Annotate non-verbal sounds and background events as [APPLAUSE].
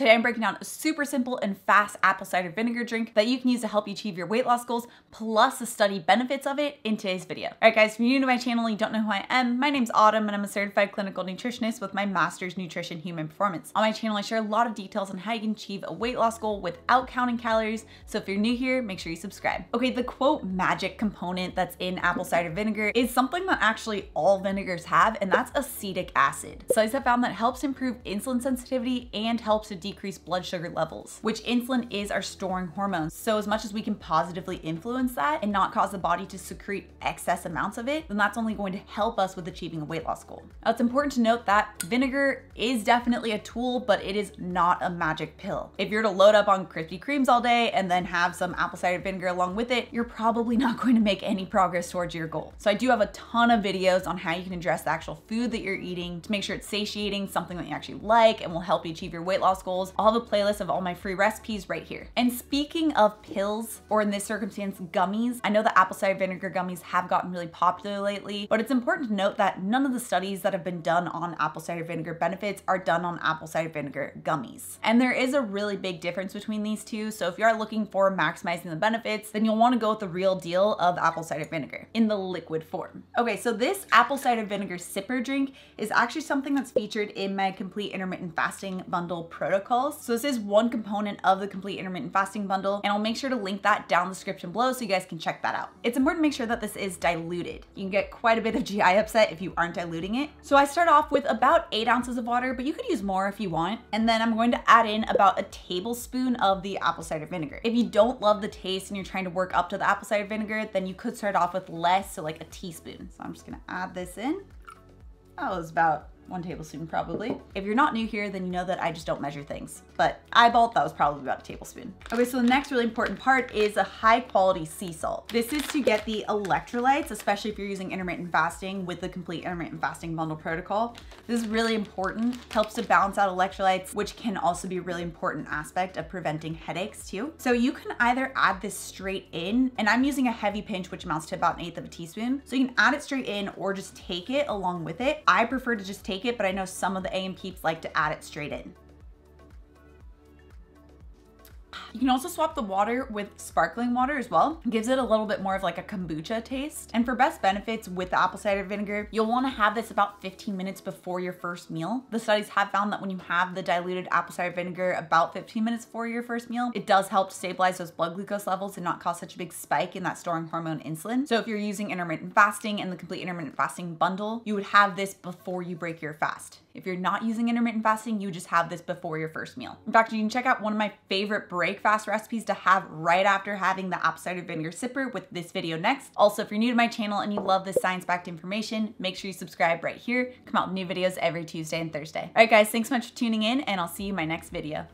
Today I'm breaking down a super simple and fast apple cider vinegar drink that you can use to help you achieve your weight loss goals, plus the study benefits of it in today's video. All right guys, if you're new to my channel and you don't know who I am, my name's Autumn and I'm a certified clinical nutritionist with my master's nutrition human performance. On my channel I share a lot of details on how you can achieve a weight loss goal without counting calories, so if you're new here, make sure you subscribe. Okay, the quote magic component that's in apple cider vinegar is something that actually all vinegars have, and that's acetic acid. Studies have found that helps improve insulin sensitivity and helps to decrease blood sugar levels, which insulin is our storing hormone. So as much as we can positively influence that and not cause the body to secrete excess amounts of it, then that's only going to help us with achieving a weight loss goal. Now it's important to note that vinegar is definitely a tool, but it is not a magic pill. If you're to load up on Krispy Kremes all day and then have some apple cider vinegar along with it, you're probably not going to make any progress towards your goal. So I do have a ton of videos on how you can address the actual food that you're eating to make sure it's satiating, something that you actually like and will help you achieve your weight loss goals. I'll have a playlist of all my free recipes right here. And speaking of pills, or in this circumstance, gummies, I know that apple cider vinegar gummies have gotten really popular lately, but it's important to note that none of the studies that have been done on apple cider vinegar benefits are done on apple cider vinegar gummies. And there is a really big difference between these two. So if you are looking for maximizing the benefits, then you'll want to go with the real deal of apple cider vinegar in the liquid form. Okay, so this apple cider vinegar sipper drink is actually something that's featured in my complete intermittent fasting bundle protocols. So this is one component of the complete intermittent fasting bundle, and I'll make sure to link that down the description below so you guys can check that out. It's important to make sure that this is diluted. You can get quite a bit of [LAUGHS] GI upset if you aren't diluting it. So I start off with about eight ounces of water, but you could use more if you want. And then I'm going to add in about a tablespoon of the apple cider vinegar. If you don't love the taste and you're trying to work up to the apple cider vinegar, then you could start off with less, so like a teaspoon. So I'm just gonna add this in. That was about one tablespoon probably. If you're not new here, then you know that I just don't measure things, but eyeball, that was probably about a tablespoon. Okay, so the next really important part is a high quality sea salt. This is to get the electrolytes, especially if you're using intermittent fasting with the complete intermittent fasting bundle protocol. This is really important, helps to balance out electrolytes, which can also be a really important aspect of preventing headaches too. So you can either add this straight in, and I'm using a heavy pinch, which amounts to about an eighth of a teaspoon. So you can add it straight in or just take it along with it. I prefer to just take it, but I know some of the AEN peeps like to add it straight in. You can also swap the water with sparkling water as well. It gives it a little bit more of like a kombucha taste. And for best benefits with the apple cider vinegar, you'll want to have this about 15 minutes before your first meal. The studies have found that when you have the diluted apple cider vinegar about 15 minutes before your first meal, it does help stabilize those blood glucose levels and not cause such a big spike in that storing hormone insulin. So if you're using intermittent fasting and the complete intermittent fasting bundle, you would have this before you break your fast. If you're not using intermittent fasting, you just have this before your first meal. In fact, you can check out one of my favorite break fast recipes to have right after having the apple cider vinegar sipper with this video next. Also, if you're new to my channel and you love this science-backed information, make sure you subscribe right here. Come out with new videos every Tuesday and Thursday. All right, guys, thanks so much for tuning in and I'll see you in my next video.